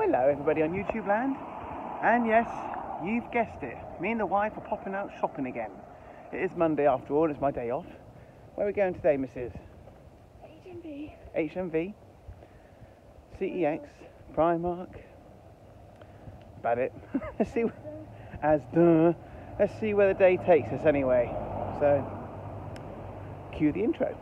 hello everybody on YouTube land. And yes, you've guessed it. Me and the wife are popping out shopping again. It is Monday after all, it's my day off. Where are we going today, Mrs? HMV. HMV, CEX, Primark. About it. Let's see, as duh. Let's see where the day takes us anyway. So, cue the intro.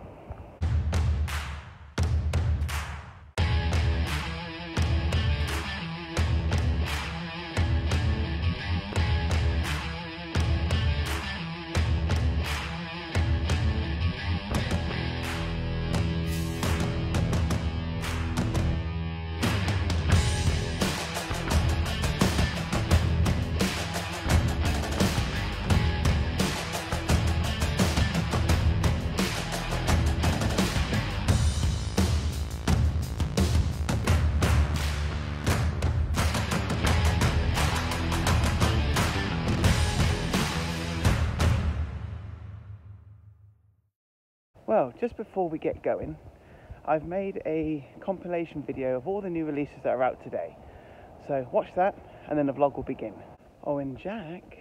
Just before we get going, I've made a compilation video of all the new releases that are out today. So watch that and then the vlog will begin. Oh, and Jack.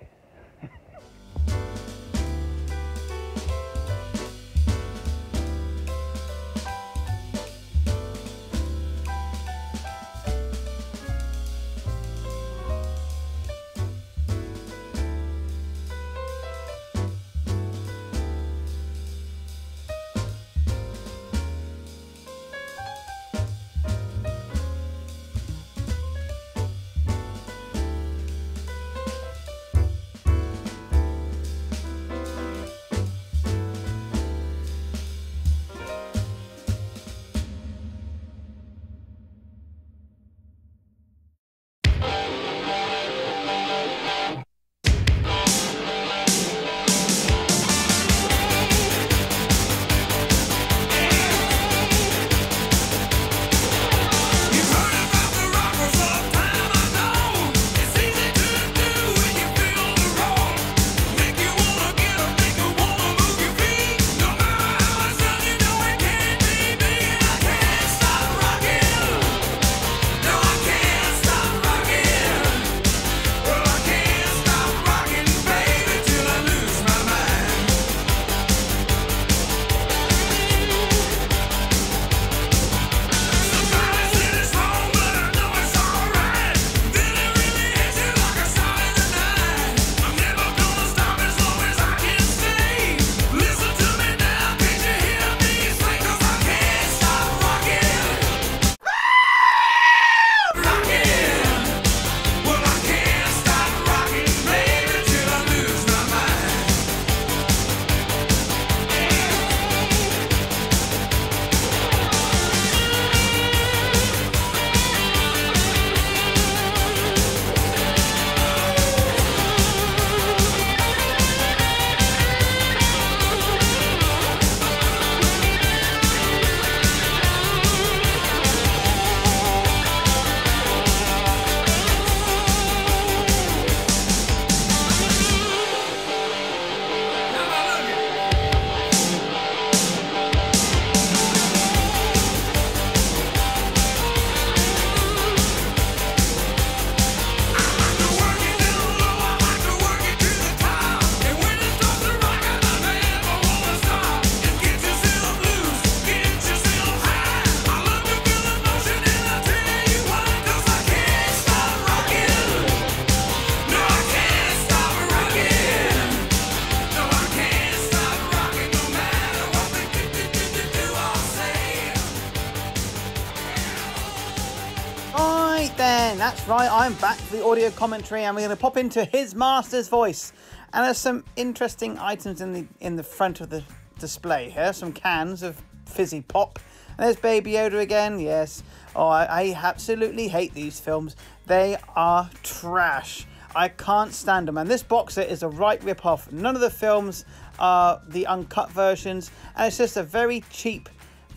That's right. I'm back for the audio commentary, and we're going to pop into his master's voice. And there's some interesting items in the in the front of the display here. Some cans of fizzy pop. And there's Baby Yoda again. Yes. Oh, I, I absolutely hate these films. They are trash. I can't stand them. And this box set is a right rip off. None of the films are the uncut versions, and it's just a very cheap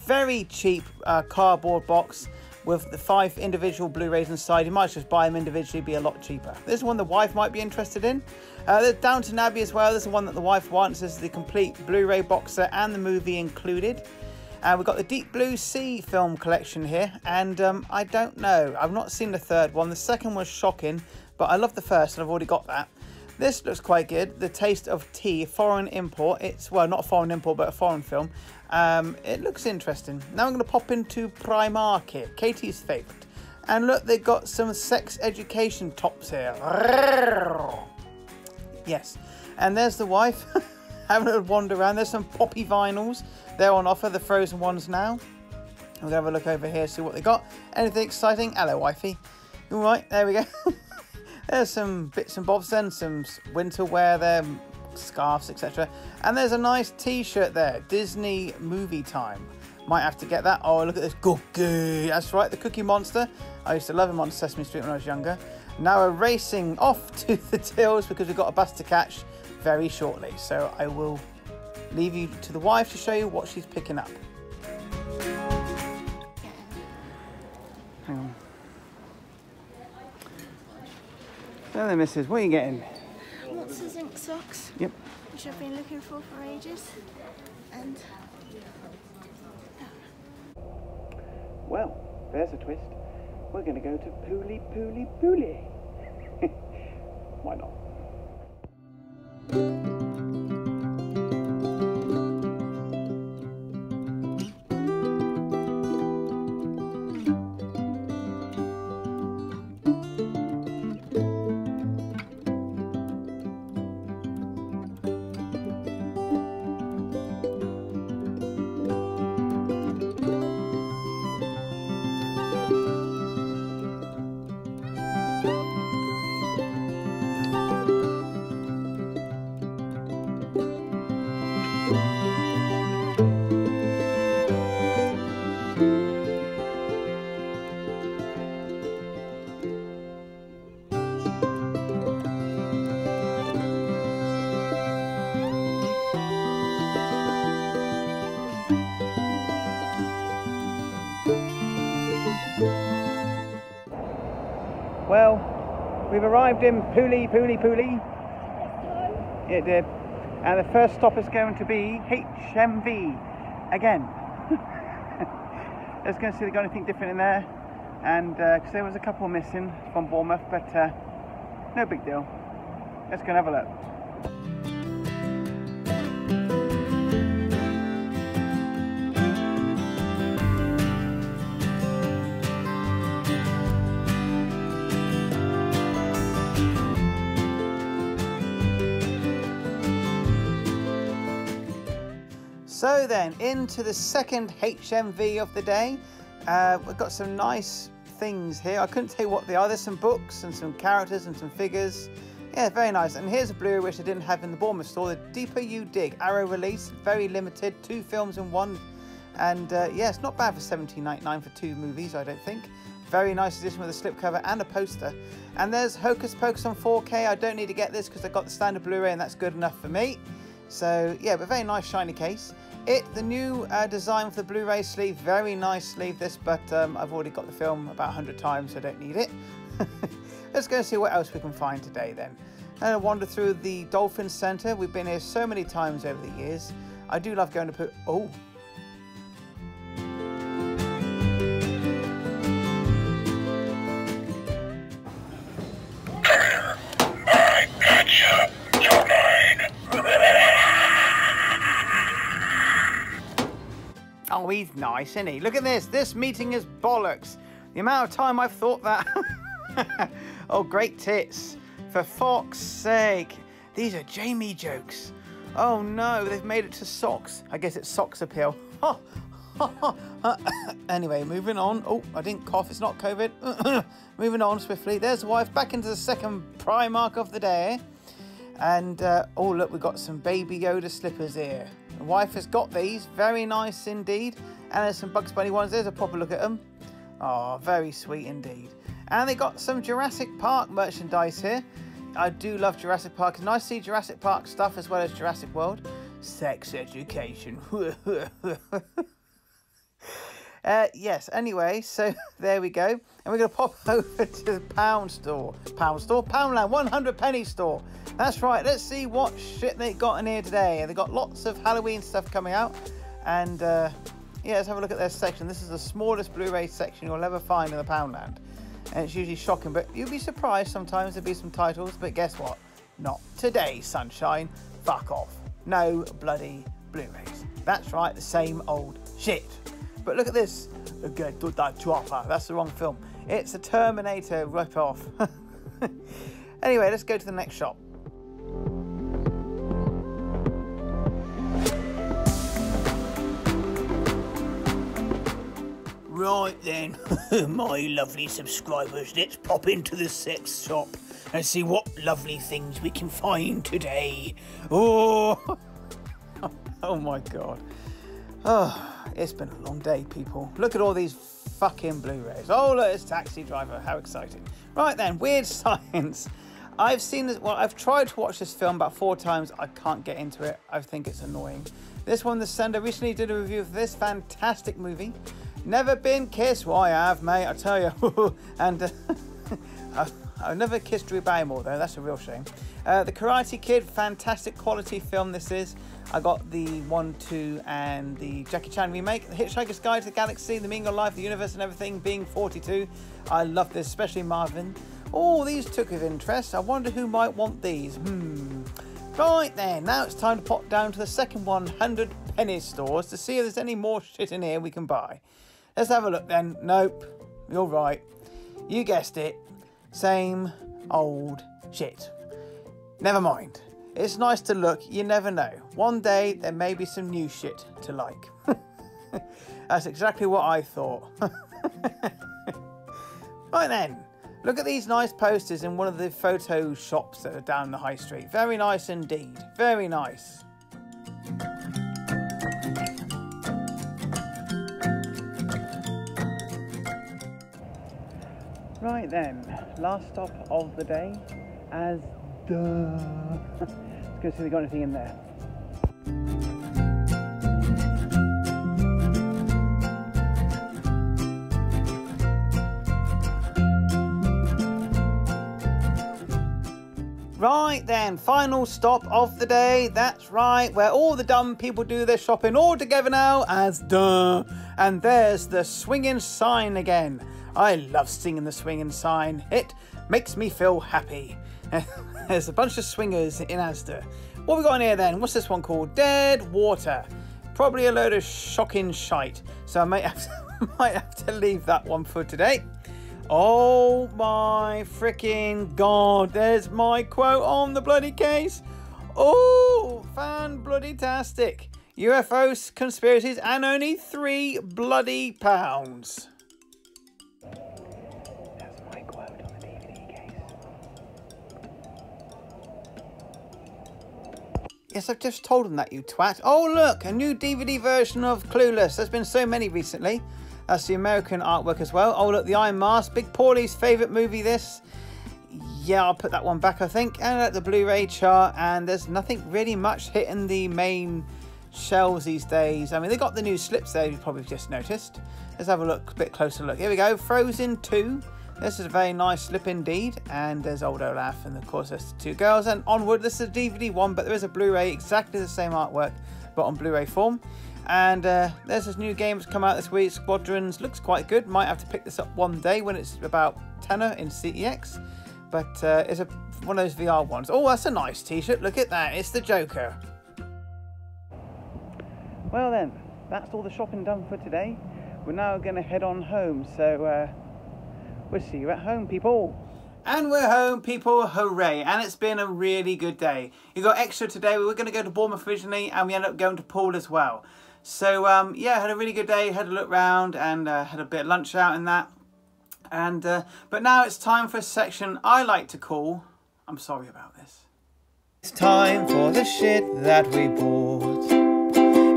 very cheap uh, cardboard box with the five individual Blu-rays inside. You might just buy them individually, be a lot cheaper. This is one the wife might be interested in. Uh, Downton Abbey as well. This is one that the wife wants. This is the complete Blu-ray box set and the movie included. And we've got the Deep Blue Sea film collection here, and um, I don't know. I've not seen the third one. The second was shocking, but I love the first, and I've already got that. This looks quite good. The Taste of Tea, foreign import. It's well, not a foreign import, but a foreign film. Um, it looks interesting. Now I'm going to pop into Primark here, Katie's favourite, and look, they've got some sex education tops here. Yes, and there's the wife having a wander around. There's some poppy vinyls. They're on offer, the frozen ones now. We'll have a look over here, see what they got. Anything exciting? Hello, wifey. All right, there we go. there's some bits and bobs then, some winter wear there, scarves, etc. And there's a nice T-shirt there, Disney Movie Time. Might have to get that. Oh, look at this cookie. That's right, the Cookie Monster. I used to love him on Sesame Street when I was younger. Now we're racing off to the tills because we've got a bus to catch very shortly. So I will leave you to the wife to show you what she's picking up. There, there, missus. What are you getting? Lots of zinc socks, Yep. which I've been looking for for ages. And Well, there's a twist. We're going to go to Pooley Pooley Pooley. Why not? We've arrived in Pooley Pooley Pooley. It did. And the first stop is going to be HMV again. Let's go and see if they've got anything different in there. And because there was a couple missing from Bournemouth, but uh, no big deal. Let's go and have a look. Then, into the second HMV of the day. Uh, we've got some nice things here. I couldn't tell you what they are. There's some books and some characters and some figures. Yeah, very nice. And here's a Blu-ray which I didn't have in the Bournemouth store. The Deeper You Dig, Arrow release, very limited, two films in one. And uh, yeah, it's not bad for 17.99 for two movies, I don't think. Very nice edition with a slipcover and a poster. And there's Hocus Pocus on 4K. I don't need to get this because I've got the standard Blu-ray and that's good enough for me. So yeah, but very nice shiny case. It, the new uh, design for the Blu-ray sleeve, very nice sleeve this, but um, I've already got the film about 100 times, so I don't need it. Let's go and see what else we can find today then. And I wander through the Dolphin Centre. We've been here so many times over the years. I do love going to put, oh, He's nice, isn't he? Look at this. This meeting is bollocks. The amount of time I've thought that. oh, great tits. For fuck's sake. These are Jamie jokes. Oh no, they've made it to socks. I guess it's socks appeal. anyway, moving on. Oh, I didn't cough. It's not COVID. moving on swiftly. There's the wife back into the second Primark of the day. And uh, oh, look, we've got some Baby Yoda slippers here. Wife has got these, very nice indeed. And there's some Bugs Bunny ones. There's a proper look at them. Oh, very sweet indeed. And they got some Jurassic Park merchandise here. I do love Jurassic Park. Nice to see Jurassic Park stuff as well as Jurassic World. Sex education. Uh, yes, anyway, so there we go. And we're going to pop over to the pound store. Pound store? Poundland, 100 penny store. That's right, let's see what shit they got in here today. They got lots of Halloween stuff coming out. And uh, Yeah, let's have a look at their section. This is the smallest Blu-ray section you'll ever find in the Poundland. And it's usually shocking, but you'll be surprised sometimes there'll be some titles, but guess what? Not today, sunshine. Fuck off. No bloody Blu-rays. That's right, the same old shit. But look at this. Get to that chopper. That's the wrong film. It's a Terminator rip-off. anyway, let's go to the next shop. Right then, my lovely subscribers, let's pop into the sex shop and see what lovely things we can find today. Oh, oh my god. Oh, it's been a long day, people. Look at all these fucking Blu-rays. Oh, look, it's Taxi Driver. How exciting. Right then, Weird Science. I've seen this, well, I've tried to watch this film about four times. I can't get into it. I think it's annoying. This one, The Sender, recently did a review of this fantastic movie. Never been kissed. Why Well, I have, mate, I tell you. and uh, I've, never kissed Drew Barrymore, though. That's a real shame. Uh, the Karate Kid, fantastic quality film this is. I got the 1, 2, and the Jackie Chan remake. The Hitchhiker's Guide to the Galaxy, The of Life, the Universe, and everything, being 42. I love this, especially Marvin. Oh, these took of interest. I wonder who might want these. Hmm. Right then, now it's time to pop down to the second 100 penny stores to see if there's any more shit in here we can buy. Let's have a look then. Nope, you're right. You guessed it. Same old shit. Never mind. It's nice to look, you never know. One day there may be some new shit to like. That's exactly what I thought. right then, look at these nice posters in one of the photo shops that are down the high street. Very nice indeed. Very nice. Right then, last stop of the day, as duh. Let's go see if we got anything in there. Right then, final stop of the day. That's right, where all the dumb people do their shopping all together now Asda. And there's the swinging sign again. I love singing the swinging sign. It makes me feel happy. There's a bunch of swingers in Asda. What we got in here then? What's this one called? Dead Water. Probably a load of shocking shite. So I might have to, might have to leave that one for today. Oh my freaking god! There's my quote on the bloody case. Oh, fan bloody tastic. UFOs, conspiracies, and only three bloody pounds. Yes, I've just told him that, you twat. Oh, look, a new DVD version of Clueless. There's been so many recently. That's the American artwork as well. Oh, look, the Iron Mask. Big Paulie's favourite movie, this. Yeah, I'll put that one back, I think. And at the Blu-ray chart, and there's nothing really much hitting the main shelves these days. I mean, they got the new slips there, you've probably just noticed. Let's have a look, a bit closer look. Here we go, Frozen 2. This is a very nice slip indeed. And there's old Olaf, and of course there's the two girls. And onward, this is a DVD one, but there is a Blu-ray, exactly the same artwork, but on Blu-ray form. And uh, there's this new game that's come out this week, Squadrons. Looks quite good. Might have to pick this up one day when it's about tenner in CEX. But uh, it's a, one of those VR ones. Oh, that's a nice t-shirt. Look at that. It's the Joker. Well then, that's all the shopping done for today. We're now going to head on home. So uh, we'll see you at home, people. And we're home, people. Hooray. And it's been a really good day. You got extra today. We were going to go to Bournemouth originally and we ended up going to Poole as well. So, um, yeah, had a really good day. Had a look round and uh, had a bit of lunch out and that. And uh, But now it's time for a section I like to call... I'm sorry about this. It's time for the shit that we bought.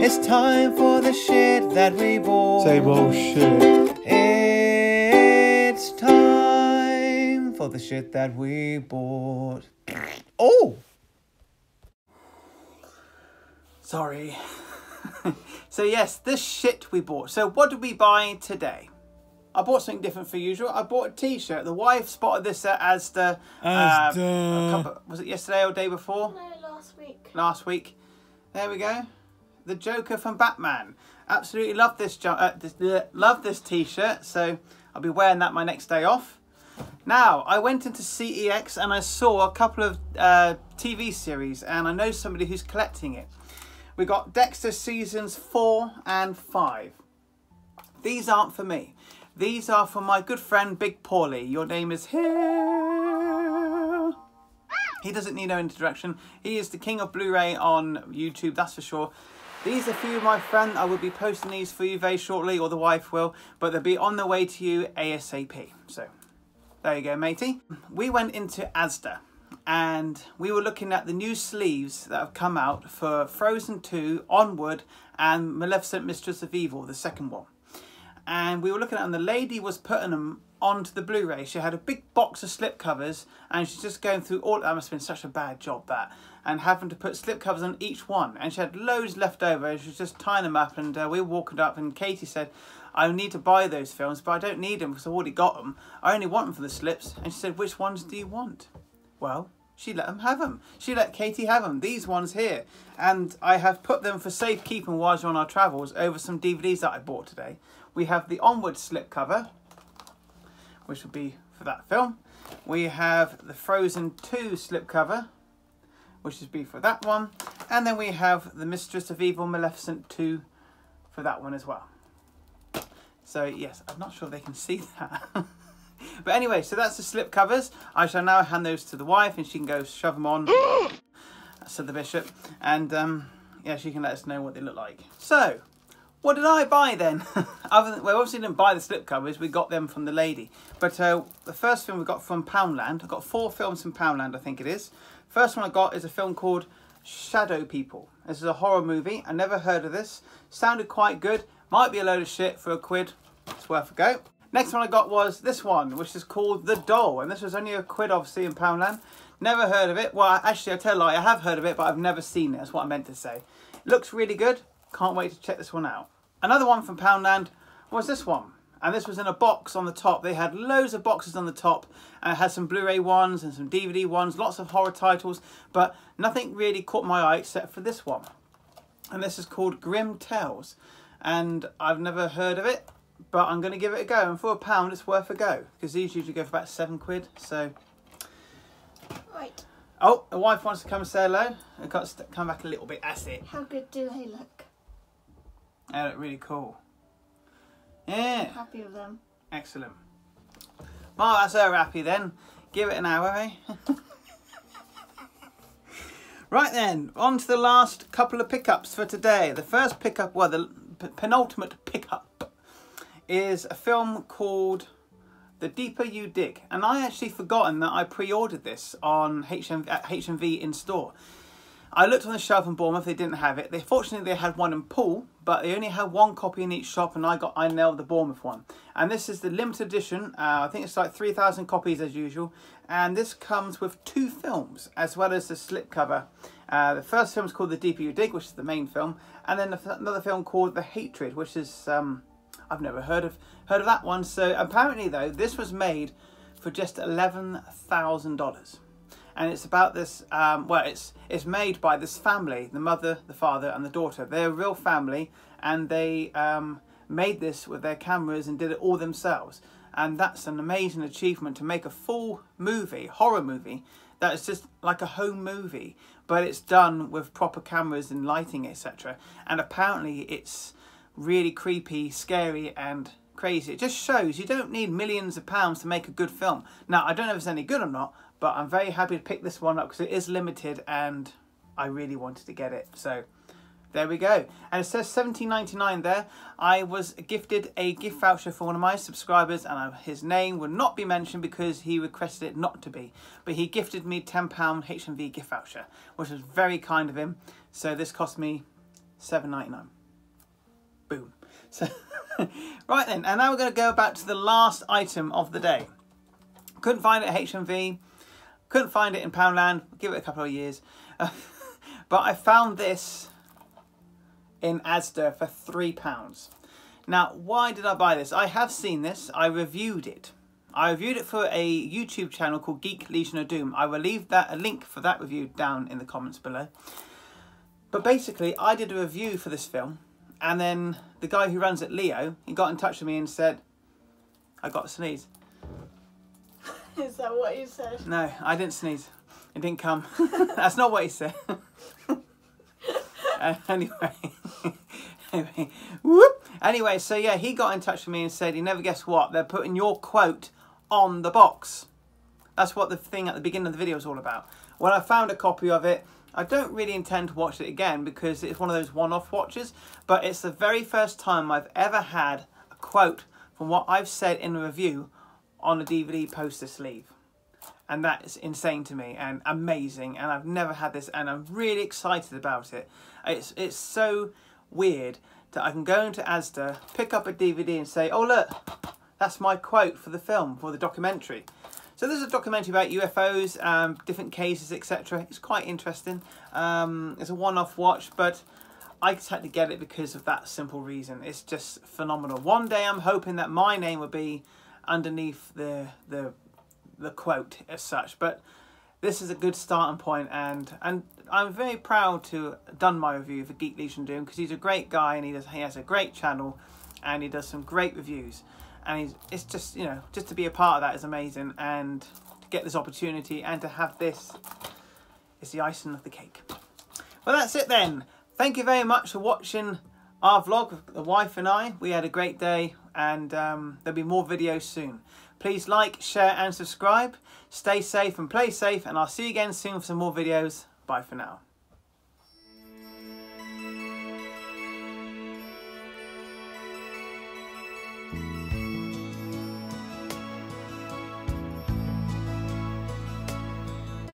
It's time for the shit that we bought. Same old shit. It's the shit that we bought. Oh! Sorry. so yes, this shit we bought. So what did we buy today? I bought something different for usual. I bought a t-shirt. The wife spotted this at Asda. Asda. a couple, was it yesterday or day before? No, last week. last week. There we go. The Joker from Batman. Absolutely love this, uh, this uh, love this t-shirt. So I'll be wearing that my next day off. Now I went into CEX and I saw a couple of uh, TV series, and I know somebody who's collecting it. We got Dexter seasons four and five. These aren't for me. These are for my good friend Big Paulie. Your name is here. He doesn't need no introduction. He is the king of Blu-ray on YouTube, that's for sure. These are for you, my friend. I will be posting these for you very shortly, or the wife will, but they'll be on the way to you ASAP. So, there you go, matey. We went into Asda and we were looking at the new sleeves that have come out for Frozen 2, Onward, and Maleficent Mistress of Evil, the second one and we were looking at them. The lady was putting them onto the Blu-ray. She had a big box of slip covers, and she's just going through all. That must have been such a bad job that, and having to put slip covers on each one. And she had loads left over. And she was just tying them up, and uh, we were walking up, and Katie said. I need to buy those films, but I don't need them because I've already got them. I only want them for the slips. And she said, which ones do you want? Well, she let them have them. She let Katie have them. These ones here. And I have put them for safekeeping while you're on our travels over some DVDs that I bought today. We have the Onward slipcover, which will be for that film. We have the Frozen 2 slipcover, which is be for that one. And then we have the Mistress of Evil Maleficent 2 for that one as well. So yes, I'm not sure they can see that. but anyway, so that's the slip covers. I shall now hand those to the wife and she can go shove them on, said the bishop. And um, yeah, she can let us know what they look like. So, what did I buy then? Other than, well, obviously didn't buy the slip covers. We got them from the lady. But uh, the first film we got from Poundland. I got four films from Poundland, I think it is. First one I got is a film called Shadow People. This is a horror movie. I never heard of this. Sounded quite good. Might be a load of shit for a quid. It's worth a go. Next one I got was this one, which is called The Doll. And this was only a quid, obviously, in Poundland. Never heard of it. Well, actually, I tell a lie. I have heard of it, but I've never seen it. That's what I meant to say. Looks really good. Can't wait to check this one out. Another one from Poundland was this one. And this was in a box on the top. They had loads of boxes on the top. And it had some Blu-ray ones and some DVD ones. Lots of horror titles. But nothing really caught my eye except for this one. And this is called Grim Tales. And I've never heard of it. But I'm going to give it a go. And for a pound, it's worth a go. Because these usually go for about seven quid. So, Right, oh, the wife wants to come and say hello. I've got to come back a little bit. That's it. how good do they look? They look really cool. Yeah. Happy with them. Excellent. Well, that's her happy then. Give it an hour, eh? right then, on to the last couple of pickups for today. The first pickup, well, the penultimate pickup is a film called The Deeper You Dig. And I actually forgotten that I pre-ordered this on HM, at HMV in store. I looked on the shelf in Bournemouth, they didn't have it. They fortunately they had one in Poole, but they only had one copy in each shop, and I got I nailed the Bournemouth one. And this is the limited edition. Uh, I think it's like three thousand copies as usual, and this comes with two films as well as the slipcover. Uh, the first film is called The Deeper You Dig, which is the main film, and then another film called The Hatred, which is um, I've never heard of heard of that one. So apparently though, this was made for just eleven thousand dollars. And it's about this um, well it's it's made by this family the mother the father and the daughter. They're a real family and they um, made this with their cameras and did it all themselves. And that's an amazing achievement to make a full movie horror movie that is just like a home movie but it's done with proper cameras and lighting etc and apparently it's really creepy scary and crazy it just shows you don't need millions of pounds to make a good film now i don't know if it's any good or not but I'm very happy to pick this one up because it is limited and I really wanted to get it. So there we go. And it says 17.99 there. I was gifted a gift voucher for one of my subscribers and I, his name will not be mentioned because he requested it not to be. But he gifted me £10 HMV gift voucher, which was very kind of him. So this cost me 7.99. Boom. So right then, and now we're going to go back to the last item of the day. Couldn't find it at HMV. Couldn't find it in Poundland. Give it a couple of years. but I found this in Asda for £3. Now, why did I buy this? I have seen this. I reviewed it. I reviewed it for a YouTube channel called Geek Legion of Doom. I will leave that a link for that review down in the comments below. But basically, I did a review for this film and then the guy who runs it, Leo, he got in touch with me and said, "I got a sneeze." Is that what you said? No, I didn't sneeze. It didn't come. That's not what he said. Uh, anyway, anyway, whoop. Anyway, so yeah, he got in touch with me and said, "You never guess what? They're putting your quote on the box." That's what the thing at the beginning of the video is all about. When I found a copy of it, I don't really intend to watch it again because it's one of those one-off watches. But it's the very first time I've ever had a quote from what I've said in a review on a DVD poster sleeve and that is insane to me and amazing and I've never had this and I'm really excited about it. It's it's so weird that I can go into Asda, pick up a DVD and say, "Oh look, that's my quote for the film for the documentary." So there's a documentary about UFOs, um, different cases, etc. It's quite interesting. Um, it's a one-off watch, but I just had to get it because of that simple reason. It's just phenomenal. One day I'm hoping that my name will be underneath the the the quote as such, but this is a good starting point and and I'm very proud to have done my review for Geek Legion Doom because he's a great guy and he does he has a great channel and he does some great reviews and he's it's just you know just to be a part of that is amazing and to get this opportunity and to have this is the icing of the cake. Well, that's it then. Thank you very much for watching our vlog, the wife and I. We had a great day and um, there'll be more videos soon. Please like, share and subscribe. Stay safe and play safe and I'll see you again soon for some more videos. Bye for now.